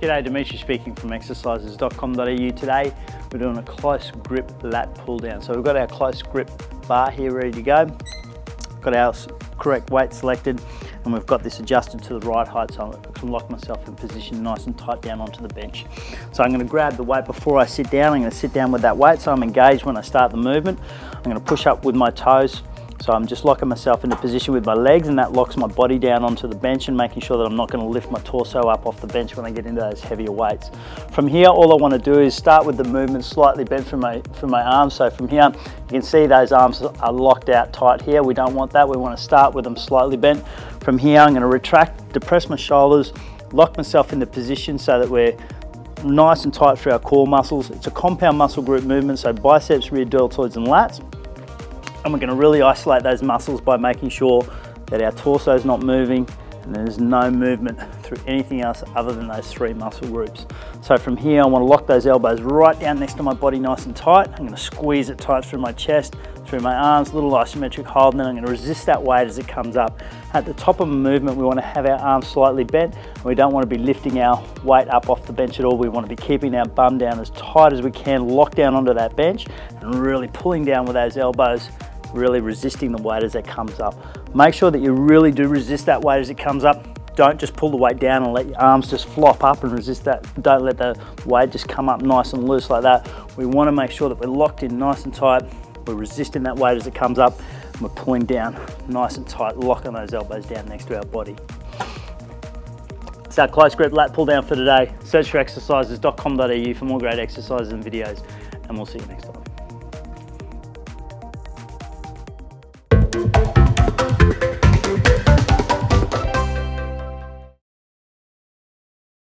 G'day, Dimitri speaking from exercises.com.au. Today we're doing a close grip lat pull down. So we've got our close grip bar here ready to go. Got our correct weight selected and we've got this adjusted to the right height so I can lock myself in position nice and tight down onto the bench. So I'm going to grab the weight before I sit down. I'm going to sit down with that weight so I'm engaged when I start the movement. I'm going to push up with my toes so I'm just locking myself into position with my legs and that locks my body down onto the bench and making sure that I'm not going to lift my torso up off the bench when I get into those heavier weights. From here, all I want to do is start with the movement slightly bent from my, from my arms. So from here, you can see those arms are locked out tight here. We don't want that. We want to start with them slightly bent. From here, I'm going to retract, depress my shoulders, lock myself into position so that we're nice and tight for our core muscles. It's a compound muscle group movement, so biceps, rear deltoids and lats and we're going to really isolate those muscles by making sure that our torso is not moving and there's no movement through anything else other than those three muscle groups. So from here, I want to lock those elbows right down next to my body nice and tight. I'm going to squeeze it tight through my chest, through my arms, little isometric hold, and then I'm going to resist that weight as it comes up. At the top of a movement, we want to have our arms slightly bent. and We don't want to be lifting our weight up off the bench at all. We want to be keeping our bum down as tight as we can, lock down onto that bench, and really pulling down with those elbows really resisting the weight as it comes up. Make sure that you really do resist that weight as it comes up. Don't just pull the weight down and let your arms just flop up and resist that. Don't let the weight just come up nice and loose like that. We wanna make sure that we're locked in nice and tight. We're resisting that weight as it comes up. We're pulling down nice and tight, locking those elbows down next to our body. It's our close grip lat pull down for today. Search for exercises.com.au for more great exercises and videos, and we'll see you next time.